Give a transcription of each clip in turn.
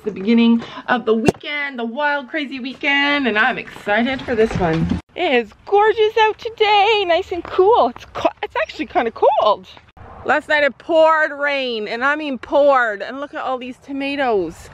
it's the beginning of the weekend, the wild, crazy weekend, and I'm excited for this one. It is gorgeous out today, nice and cool. It's, it's actually kind of cold. Last night it poured rain, and I mean poured, and look at all these tomatoes.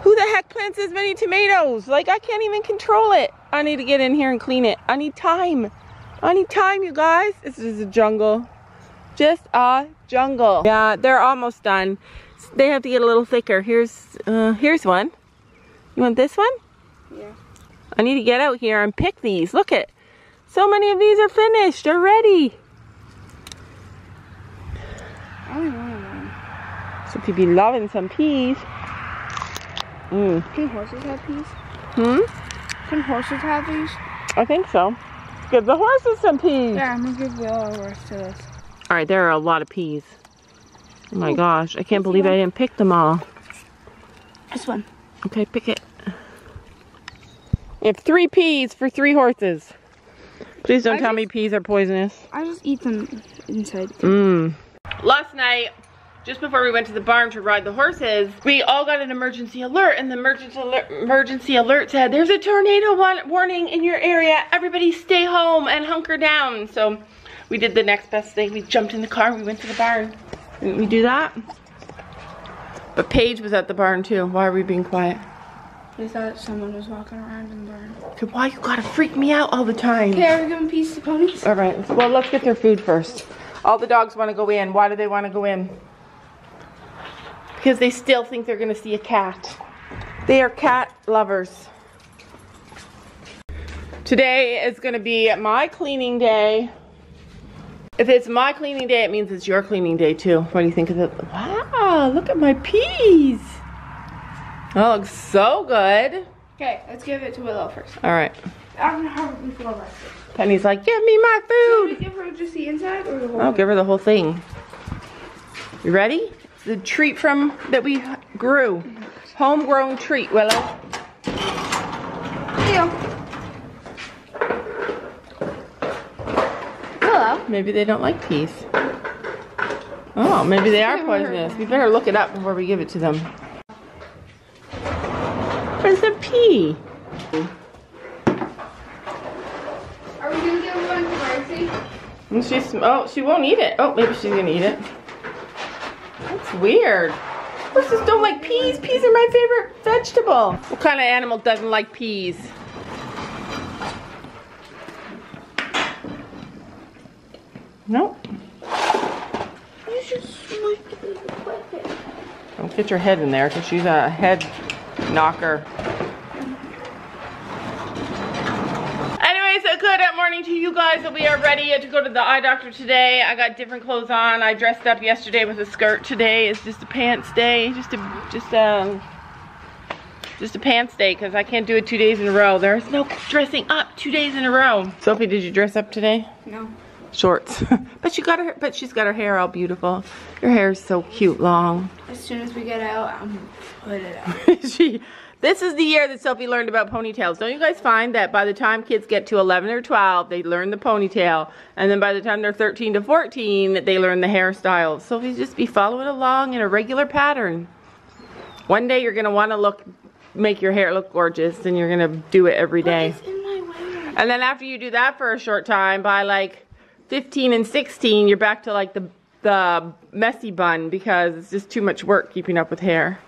Who the heck plants as many tomatoes? Like, I can't even control it. I need to get in here and clean it. I need time. I need time, you guys. This is a jungle. Just a jungle. Yeah, they're almost done. They have to get a little thicker. Here's, uh, here's one. You want this one? Yeah. I need to get out here and pick these. Look at, so many of these are finished already. I only want one. So if you be loving some peas. Mm. Can horses have peas? Hmm? Can horses have these? I think so. Give the horses some peas. Yeah, I'm gonna give Willow a horse to this. All right, there are a lot of peas. Oh my Ooh. gosh, I can't believe I didn't pick them all. This one. Okay, pick it. You have three peas for three horses. Please don't I tell me peas are poisonous. I just eat them inside. Mmm. Last night, just before we went to the barn to ride the horses, we all got an emergency alert, and the emergency alert, emergency alert said, "There's a tornado warning in your area. Everybody, stay home and hunker down." So, we did the next best thing. We jumped in the car. We went to the barn. Didn't we do that? But Paige was at the barn too. Why are we being quiet? We thought someone was walking around in the barn. Okay, why you gotta freak me out all the time? Okay, are we giving peas to ponies? All right, well, let's get their food first. All the dogs want to go in. Why do they want to go in? Because they still think they're going to see a cat. They are cat lovers. Today is going to be my cleaning day. If it's my cleaning day, it means it's your cleaning day too. What do you think of it? Wow, look at my peas. That looks so good. Okay, let's give it to Willow first. All right. I don't know how we feel about it. Penny's like, give me my food. Should we give her just the inside or the whole I'll thing? give her the whole thing. You ready? The treat from that we grew. Mm-hmm. Homegrown treat, Willow. Leo. Willow. Maybe they don't like peas. Oh, maybe they are poisonous. We better look it up before we give it to them. Where's the pea? Are we gonna give one to Marcy? And she's, oh, she won't eat it. Oh, maybe she's gonna eat it. That's weird. Horses don't like peas. Peas are my favorite vegetable. What kind of animal doesn't like peas? Nope. You should smush it. Don't get your head in there because she's a head knocker. Anyways, a good morning to you guys. We are ready to go to the eye doctor today. I got different clothes on. I dressed up yesterday with a skirt. Today is just a pants day. Just a just um just a pants day because I can't do it two days in a row. There's no dressing up two days in a row. Sophie, did you dress up today? No. Shorts. but she got her but she's got her hair all beautiful. Your hair is so cute long. As soon as we get out, I'm put it out. she this is the year that Sophie learned about ponytails. Don't you guys find that by the time kids get to 11 or 12, they learn the ponytail, and then by the time they're 13 to 14, they learn the hairstyle. Sophie just be following along in a regular pattern. One day you're gonna want to look, make your hair look gorgeous, and you're gonna do it every day. It's in my way. And then after you do that for a short time, by like 15 and 16, you're back to like the the messy bun because it's just too much work keeping up with hair.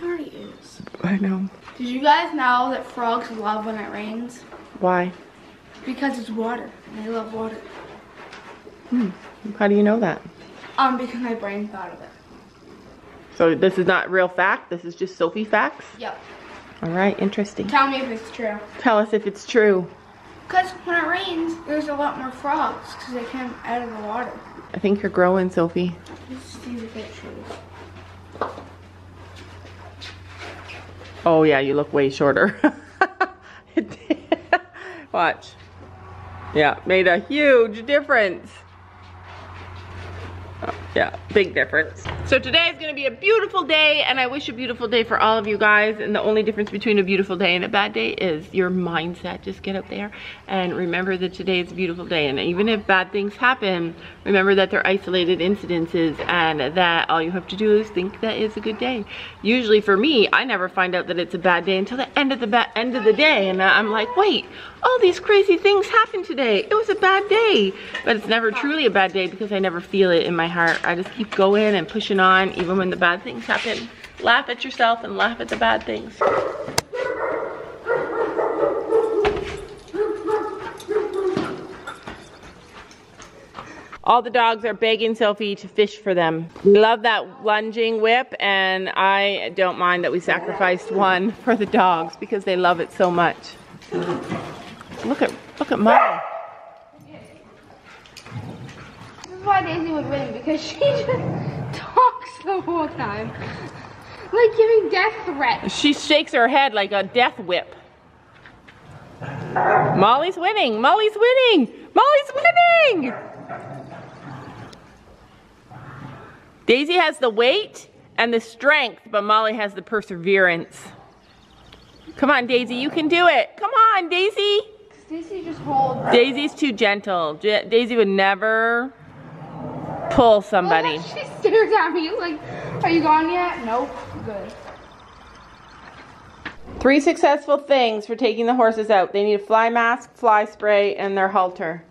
It already is. I know. Did you guys know that frogs love when it rains? Why? Because it's water. And they love water. Hmm. How do you know that? Um, because my brain thought of it. So this is not real fact. This is just Sophie facts. Yep. All right, interesting. Tell me if it's true. Tell us if it's true. Because when it rains, there's a lot more frogs because they come out of the water. I think you're growing, Sophie. Let's see if it's true. Oh yeah, you look way shorter. Watch. Yeah, made a huge difference. Oh, yeah, big difference. So today is gonna be a beautiful day and I wish a beautiful day for all of you guys. And the only difference between a beautiful day and a bad day is your mindset. Just get up there and remember that today is a beautiful day. And even if bad things happen, remember that they're isolated incidences and that all you have to do is think that is a good day. Usually for me, I never find out that it's a bad day until the end of the end of the day. And I'm like, wait, all these crazy things happened today. It was a bad day. But it's never truly a bad day because I never feel it in my heart. I just keep going and pushing on even when the bad things happen. Laugh at yourself and laugh at the bad things. All the dogs are begging Sophie to fish for them. We love that lunging whip and I don't mind that we sacrificed one for the dogs because they love it so much. Look at look at Mom. This is why Daisy would win because she just talks the whole time. Like giving death threats. She shakes her head like a death whip. Molly's winning. Molly's winning. Molly's winning. Daisy has the weight and the strength, but Molly has the perseverance. Come on, Daisy, you can do it. Come on, Daisy. Daisy just holds. Daisy's too gentle. Daisy would never pull somebody. Well, she stares at me like, are you gone yet? Nope. Good. Three successful things for taking the horses out. They need a fly mask, fly spray, and their halter.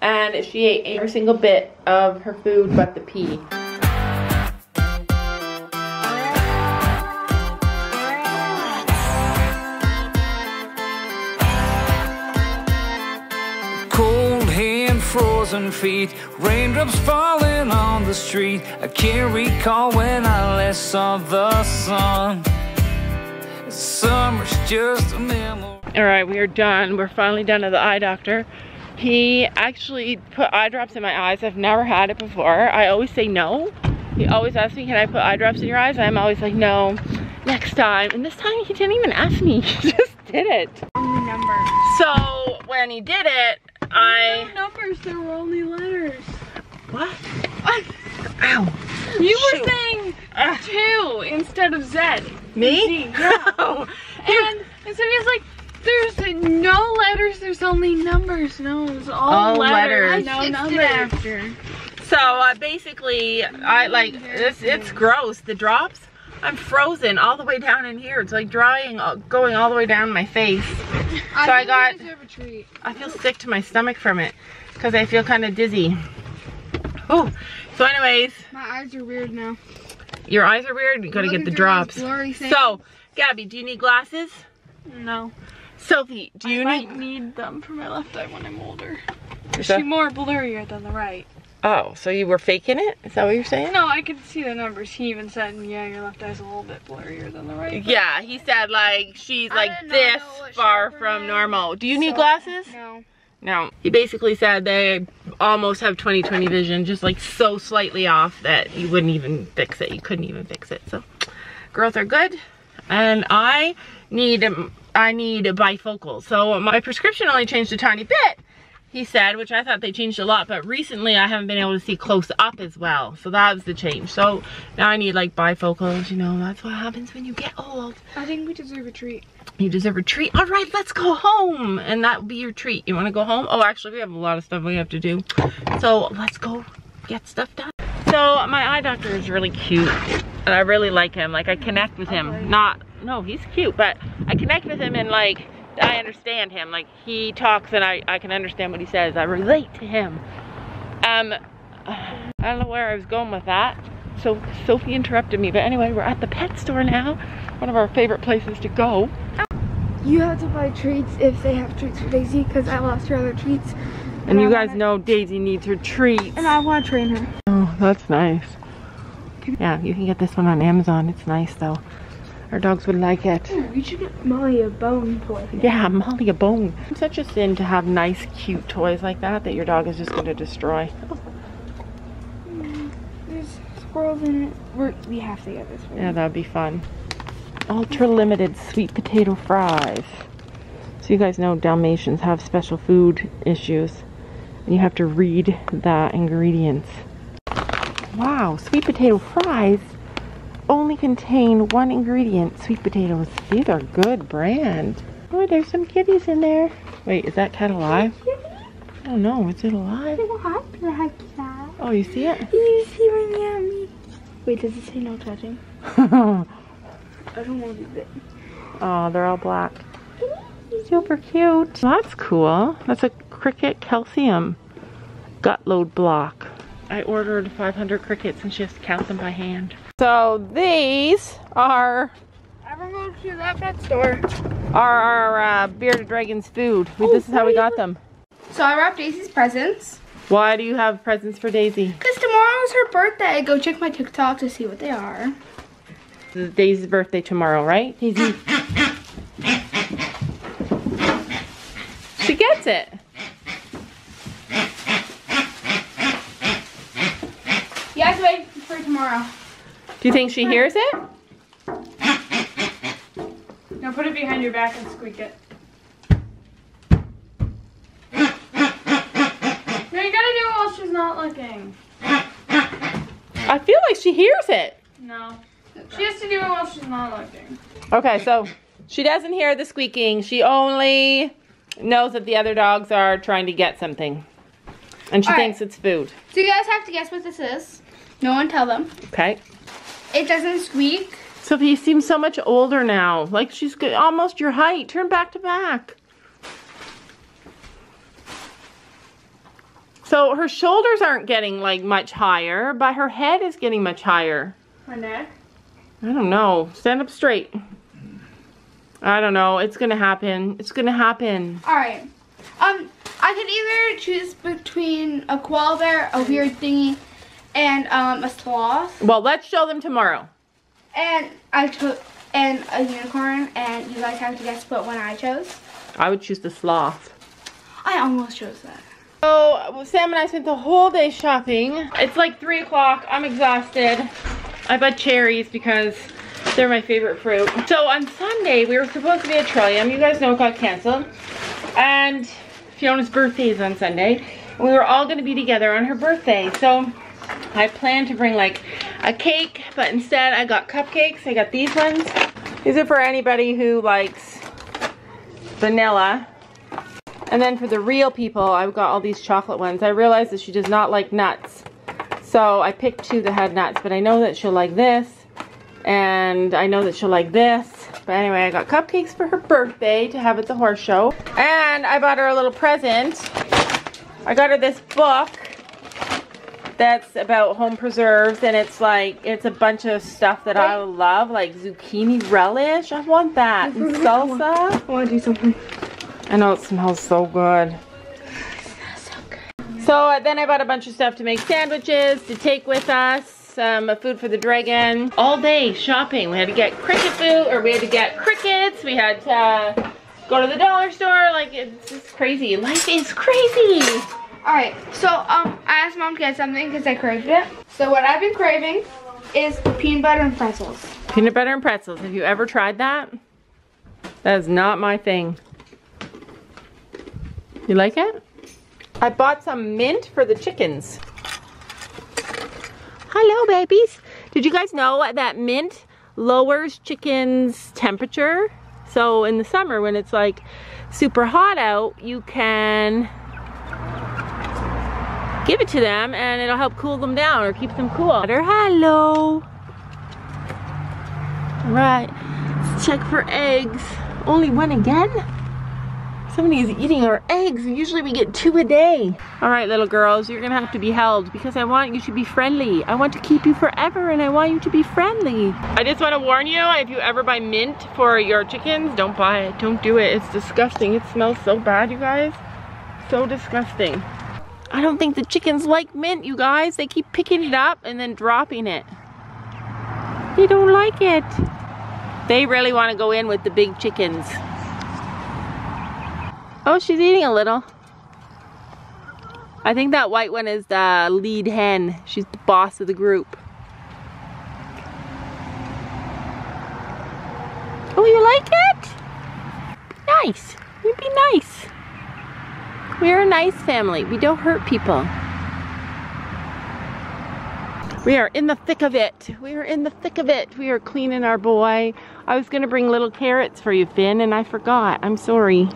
And she ate every single bit of her food but the pea. Frozen feet, raindrops falling on the street. I can't recall when I last saw the sun. Summer's just a memory. All right, we are done. We're finally done at the eye doctor. He actually put eye drops in my eyes. I've never had it before. I always say no. He always asks me, can I put eye drops in your eyes? I'm always like, no, next time. And this time he didn't even ask me, he just did it. Only numbers. So when he did it, I... No numbers, there were only letters. What? Ow. You Shoot. were saying Ugh. two instead of Z. Me? Z, yeah. Oh. And, and Sophia's like, there's no letters, there's only numbers. No, it's all, All letters. No numbers. after. So uh, basically, I like it's it's gross. The drops, I'm frozen all the way down in here. It's like drying, uh, going all the way down my face. I So I got- a treat. I feel sick to my stomach from it because I feel kind of dizzy. Oh, so anyways, My eyes are weird now. your eyes are weird. You gotta get the drops. So, Gabby, do you need glasses? No. Sophie, do you I need? might need them for my left eye when I'm older. So- She's more blurrier than the right. Oh, so you were faking it? Is that what you're saying? No, I can see the numbers. He even said, yeah, your left eye's a little bit blurrier than the right. Yeah, he said like she's I like this far from normal. Do you need glasses? No. No. He basically said they almost have 20/20 vision, just like so slightly off that you wouldn't even fix it. You couldn't even fix it. So, girls are good, and I need I need a bifocal. So my prescription only changed a tiny bit. He said, which I thought they changed a lot, but recently I haven't been able to see close up as well. So that was the change. So now I need like bifocals, you know, that's what happens when you get old. I think we deserve a treat. You deserve a treat. All right, let's go home. And that will be your treat. You want to go home? Oh, actually, we have a lot of stuff we have to do. So let's go get stuff done. So my eye doctor is really cute. And I really like him. Like I connect with him. Not, no, he's cute. But I connect with him and like, I understand him. Like he talks and I, I can understand what he says. I relate to him. Um, I don't know where I was going with that. So Sophie interrupted me. But anyway, we're at the pet store now. One of our favorite places to go. You have to buy treats if they have treats for Daisy because I lost her other treats. And you I guys wanna- know Daisy needs her treats. And I want to train her. Oh, that's nice. Yeah, you can get this one on Amazon. It's nice though. Our dogs would like it. Oh, you should get Molly a bone toy. Yeah, Molly a bone. It's such a sin to have nice, cute toys like that that your dog is just going to destroy. Mm, there's squirrels in it. We're, we have to get this one. Yeah, that'd be fun. Ultra limited sweet potato fries. So you guys know Dalmatians have special food issues. And you have to read the ingredients. Wow, sweet potato fries only contain one ingredient, sweet potatoes. These are good brand. Oh, there's some kitties in there. Wait, is that cat alive? I don't know, is it alive? Oh, you see it? You see right me. Wait, does it say no touching? I don't want to bit. oh, they're all black. Super cute. That's cool. That's a cricket calcium gut load block. I ordered 500 crickets and she has to count them by hand. So these are I to go to that pet store. our, our uh, bearded dragons food. We- this is how we got them. So I wrapped Daisy's presents. Why do you have presents for Daisy? Because tomorrow's her birthday. Go check my TikTok to see what they are. Is Daisy's birthday tomorrow, right? Daisy. she gets it. You to wait for tomorrow. Do you think she hears it? Now put it behind your back and squeak it. No, you gotta do it while she's not looking. I feel like she hears it. No. She has to do it while she's not looking. Okay, so she doesn't hear the squeaking. She only knows that the other dogs are trying to get something. And she All right. thinks it's food. So you guys have to guess what this is. No one tell them. Okay. It doesn't squeak. Sophie seems so much older now. Like she's almost your height. Turn back to back. So her shoulders aren't getting like much higher, but her head is getting much higher. Her neck. I don't know. Stand up straight. I don't know. It's gonna happen. It's gonna happen. Alright. Um, I could either choose between a koala bear, a weird thingy, and um, a sloth. Well, let's show them tomorrow. And I took and a unicorn, and you guys have to guess what one I chose. I would choose the sloth. I almost chose that. So Sam and I spent the whole day shopping. It's like three o'clock. I'm exhausted. I bought cherries because they're my favorite fruit. So on Sunday we were supposed to be at Trillium. You guys know it got canceled. And Fiona's birthday is on Sunday. We were all going to be together on her birthday. So I planned to bring like a cake, but instead I got cupcakes. I got these ones. These are for anybody who likes vanilla. And then for the real people, I've got all these chocolate ones. I realized that she does not like nuts. So I picked two that had nuts, but I know that she'll like this. And I know that she'll like this. But anyway, I got cupcakes for her birthday to have at the horse show. And I bought her a little present. I got her this book that's about home preserves and it's like it's a bunch of stuff that I love like zucchini relish I want that and salsa I want to do something. I know it smells so good. So uh, then I bought a bunch of stuff to make sandwiches to take with us. Some food for the dragon. All day shopping. We had to get cricket food, or we had to get crickets. We had to uh, go to the dollar store. Like it's just crazy. Life is crazy. Alright, so um, I asked mom to get something because I craved it. So what I've been craving is peanut butter and pretzels. Peanut butter and pretzels. Have you ever tried that? That is not my thing. You like it? I bought some mint for the chickens. Hello, babies. Did you guys know that mint lowers chickens' temperature? So in the summer when it's like super hot out, you can give it to them and it'll help cool them down or keep them cool. Hello. Right, let's check for eggs. Only one again? Somebody is eating our eggs. Usually we get two a day. All right, little girls, you're gonna have to be held because I want you to be friendly. I want to keep you forever and I want you to be friendly. I just wanna warn you, if you ever buy mint for your chickens, don't buy it, don't do it. It's disgusting. It smells so bad, you guys. So disgusting. I don't think the chickens like mint, you guys. They keep picking it up and then dropping it. They don't like it. They really want to go in with the big chickens. Oh, she's eating a little. I think that white one is the lead hen. She's the boss of the group. Oh, you like it? Nice. You'd be nice. We're a nice family. We don't hurt people. We are in the thick of it. We are in the thick of it. We are cleaning our boy. I was gonna bring little carrots for you, Finn, and I forgot. I'm sorry.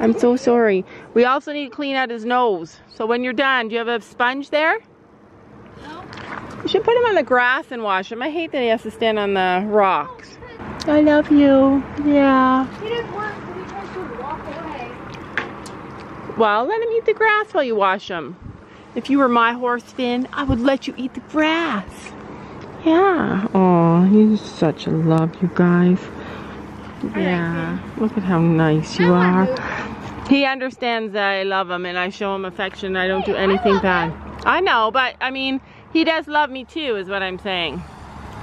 I'm so sorry. We also need to clean out his nose. So when you're done, do you have a sponge there? No. You should put him on the grass and wash him. I hate that he has to stand on the rocks. I love you. Yeah. He doesn't want to. He tries to walk away. Well, let him eat the grass while you wash him. If you were my horse, Finn, I would let you eat the grass. Yeah. Oh, he's such a love, you guys. Yeah. Look at how nice you are. He understands that I love him and I show him affection. I don't do anything bad. I know, but I mean, he does love me too, is what I'm saying.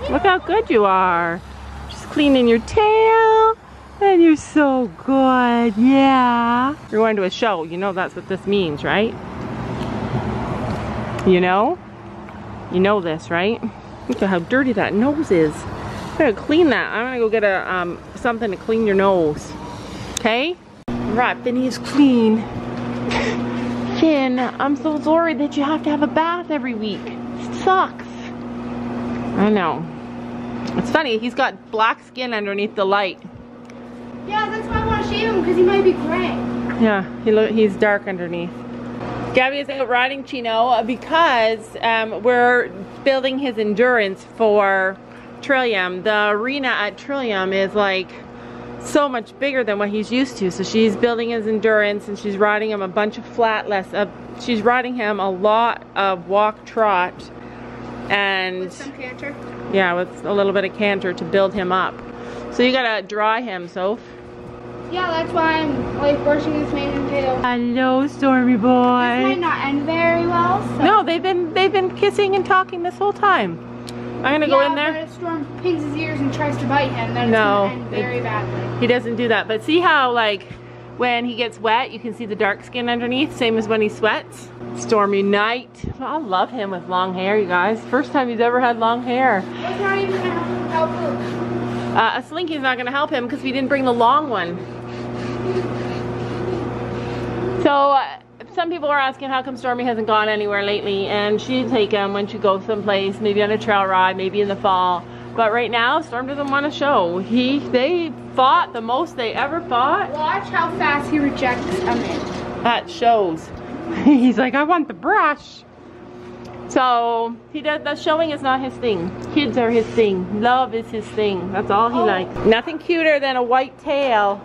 Look how good you are. Just cleaning your tail. And you're so good. Yeah. You're going to a show. You know that's what this means, right? You know? You know this, right? Look at how dirty that nose is. I'm gonna clean that. I'm gonna go get a um, something to clean your nose. Okay? Right, Finny is clean. Finn, I'm so sorry that you have to have a bath every week. It sucks. I know. It's funny, he's got black skin underneath the light. Yeah, that's why I want to shave him because he might be gray. Yeah, he lo he's dark underneath. Gabby is out riding Chino because um, we're building his endurance for Trillium. The arena at Trillium is like so much bigger than what he's used to. So she's building his endurance and she's riding him a bunch of flatless. Uh, she's riding him a lot of walk trot and With some canter. yeah, with a little bit of canter to build him up. So you gotta dry him, Soph. Yeah, that's why I'm like brushing his mane and tail. Hello, Stormy boy. This might not end very well. So. No, they've been they've been kissing and talking this whole time. I'm gonna go in there. But if Storm pins his ears and tries to bite him, then No, it's gonna end very badly. He doesn't do that. But see how like when he gets wet, you can see the dark skin underneath, same as when he sweats. Stormy night. I love him with long hair, you guys. First time he's ever had long hair. Uh, a slinky's not gonna help him because we didn't bring the long one. So uh, some people are asking how come Stormy hasn't gone anywhere lately, and she'd take him when she goes someplace, maybe on a trail ride, maybe in the fall. But right now, Storm doesn't want to show. He, they fought the most they ever fought. Watch how fast he rejects a mint. That shows. He's like, I want the brush. So he does. That showing is not his thing. Kids are his thing. Love is his thing. That's all he Oh. likes. Nothing cuter than a white tail.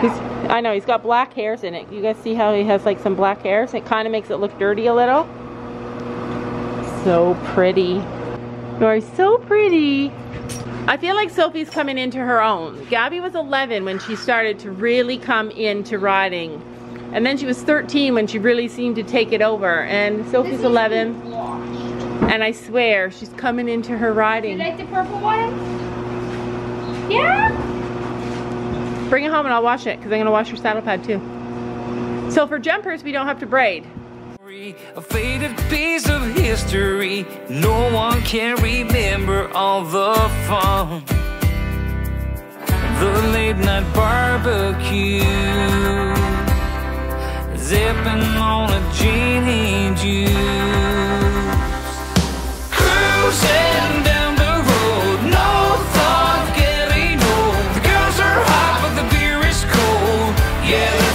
He's, I know he's got black hairs in it. You guys see how he has like some black hairs? It kind of makes it look dirty a little. So pretty. You are so pretty. I feel like Sophie's coming into her own. Gabby was 11 when she started to really come into riding. And then she was 13 when she really seemed to take it over. And Sophie's 11, and I swear she's coming into her riding. You like the purple one? Yeah? Bring it home and I'll wash it because I'm going to wash your saddle pad too. So for jumpers, we don't have to braid. A faded piece of history. No one can remember all the fun. The late night barbecue. Zipping on a and juice. Cruising down the road. No thought getting old. The girls are hot, but the beer is cold. Yeah,